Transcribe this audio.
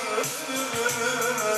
Altyazı M.K.